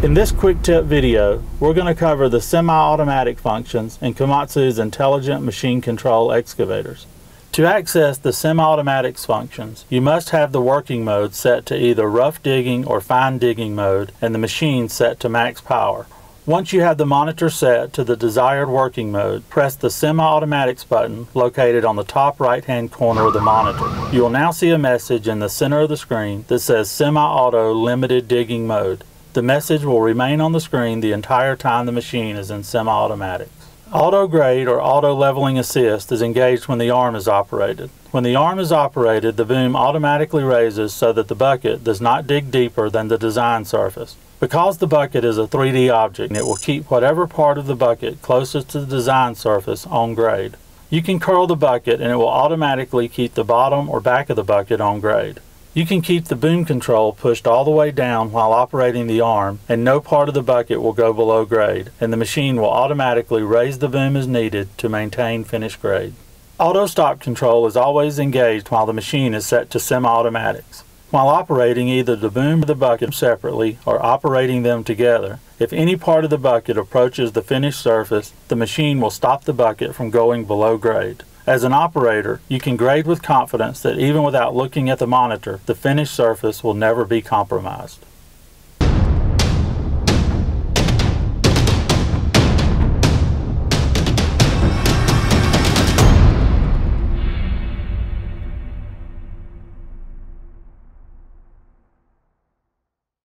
In this quick tip video, we're going to cover the semi-automatic functions in Komatsu's intelligent machine control excavators. To access the semi-automatics functions, you must have the working mode set to either rough digging or fine digging mode and the machine set to max power. Once you have the monitor set to the desired working mode, press the semi-automatics button located on the top right hand corner of the monitor. You will now see a message in the center of the screen that says semi-auto limited digging mode. The message will remain on the screen the entire time the machine is in semi-automatics. Auto grade or auto leveling assist is engaged when the arm is operated. When the arm is operated, the boom automatically raises so that the bucket does not dig deeper than the design surface. Because the bucket is a 3D object, it will keep whatever part of the bucket closest to the design surface on grade. You can curl the bucket and it will automatically keep the bottom or back of the bucket on grade. You can keep the boom control pushed all the way down while operating the arm and no part of the bucket will go below grade and the machine will automatically raise the boom as needed to maintain finished grade. Auto stop control is always engaged while the machine is set to semi-automatics. While operating either the boom or the bucket separately or operating them together, if any part of the bucket approaches the finished surface, the machine will stop the bucket from going below grade. As an operator, you can grade with confidence that even without looking at the monitor, the finished surface will never be compromised.